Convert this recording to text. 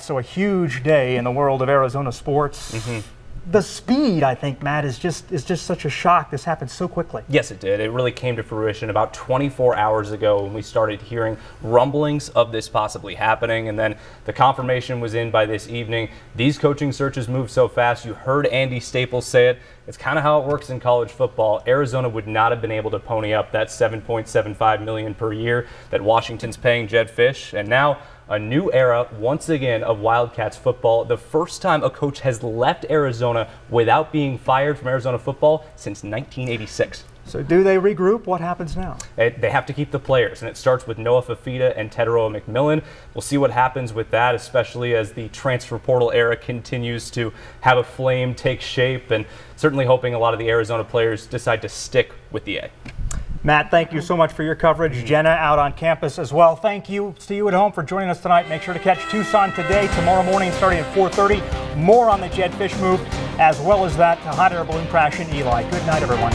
So a huge day in the world of Arizona sports. Mm-hmm. The speed, I think, Matt, is just is just such a shock. This happened so quickly. Yes, it did. It really came to fruition about 24 hours ago when we started hearing rumblings of this possibly happening, and then the confirmation was in by this evening. These coaching searches move so fast. You heard Andy Staples say it. It's kind of how it works in college football. Arizona would not have been able to pony up that 7.75 million per year that Washington's paying Jedd Fisch, and now a new era once again of Wildcats football. The first time a coach has left Arizona without being fired from Arizona football since 1986. So do they regroup? What happens now? It, they have to keep the players, and it starts with Noah Fifita and Tetairoa McMillan. We'll see what happens with that, especially as the transfer portal era continues to have a flame take shape, and certainly hoping a lot of the Arizona players decide to stick with the A. Matt, thank you so much for your coverage. Jenna out on campus as well. Thank you to you at home for joining us tonight. Make sure to catch Tucson today, tomorrow morning, starting at 4:30. More on the Jedd Fisch move, as well as that hot air balloon crash in Eloy. Good night, everyone.